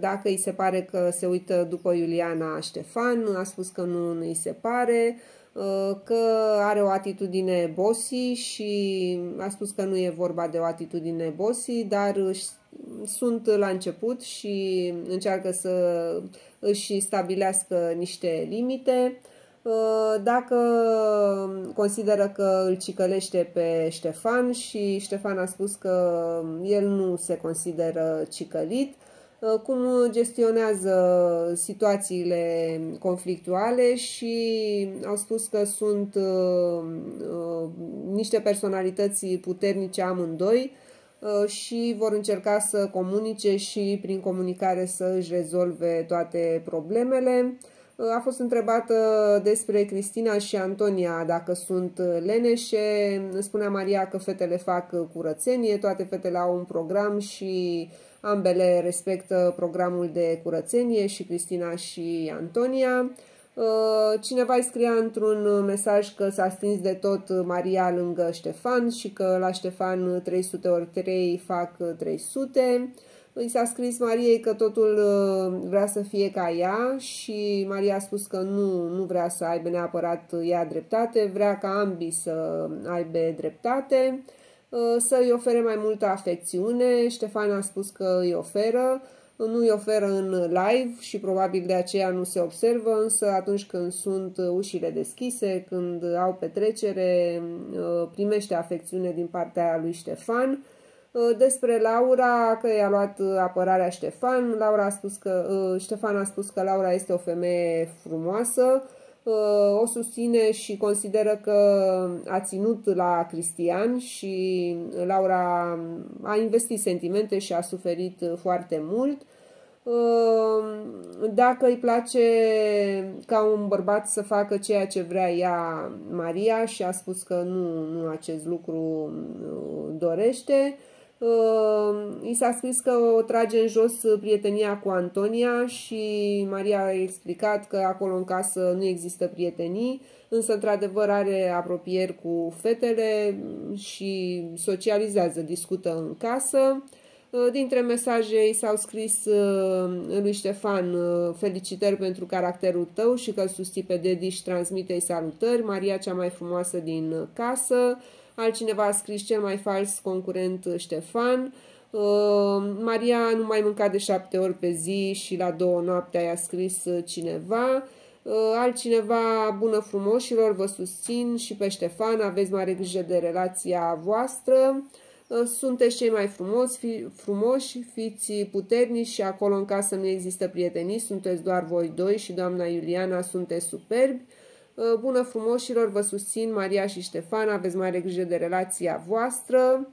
dacă îi se pare că se uită după Iuliana Ștefan, a spus că nu îi se pare, că are o atitudine bossy și a spus că nu e vorba de o atitudine bossy, dar sunt la început și încearcă să își stabilească niște limite. Dacă consideră că îl cicălește pe Ștefan și Ștefan a spus că el nu se consideră cicălit, cum gestionează situațiile conflictuale și au spus că sunt niște personalități puternice amândoi, Uh, și vor încerca să comunice și prin comunicare să își rezolve toate problemele. Uh, a fost întrebată despre Cristina și Antonia dacă sunt leneșe. Spunea Maria că fetele fac curățenie, toate fetele au un program și ambele respectă programul de curățenie și Cristina și Antonia. Uh, cineva îi scria într-un mesaj că s-a stins de tot Maria lângă Ștefan și că la Ștefan 300 ori 3 fac 300. Îi s-a scris Mariei că totul uh, vrea să fie ca ea și Maria a spus că nu, nu vrea să aibă neapărat ea dreptate, vrea ca ambii să aibă dreptate, uh, să îi ofere mai multă afecțiune. Ștefan a spus că îi oferă, nu îi oferă în live și probabil de aceea nu se observă, însă atunci când sunt ușile deschise, când au petrecere, uh, primește afecțiune din partea lui Ștefan. Uh, despre Laura, că i-a luat apărarea Ștefan, Laura a spus că, uh, Ștefan a spus că Laura este o femeie frumoasă, o susține și consideră că a ținut la Cristian și Laura a investit sentimente și a suferit foarte mult. Dacă îi place ca un bărbat să facă ceea ce vrea ea, Maria, și a spus că nu, nu acest lucru dorește, I s-a scris că o trage în jos prietenia cu Antonia și Maria a explicat că acolo în casă nu există prietenii, însă într-adevăr are apropieri cu fetele și socializează, discută în casă. Dintre mesaje i s-au scris lui Ștefan felicitări pentru caracterul tău și că îl susții pe Dediș și transmite-i salutări, Maria cea mai frumoasă din casă, altcineva a scris cel mai fals concurent Ștefan, uh, Maria nu mai mânca de șapte ori pe zi și la două noapte a scris cineva, uh, altcineva bună frumoșilor, vă susțin și pe Ștefan, aveți mare grijă de relația voastră, uh, sunteți cei mai frumoși, fi, frumoși, fiți puternici și acolo în casă nu există prietenii, sunteți doar voi doi și doamna Iuliana sunteți superbi. Bună frumoșilor, vă susțin Maria și Ștefan, aveți mare grijă de relația voastră.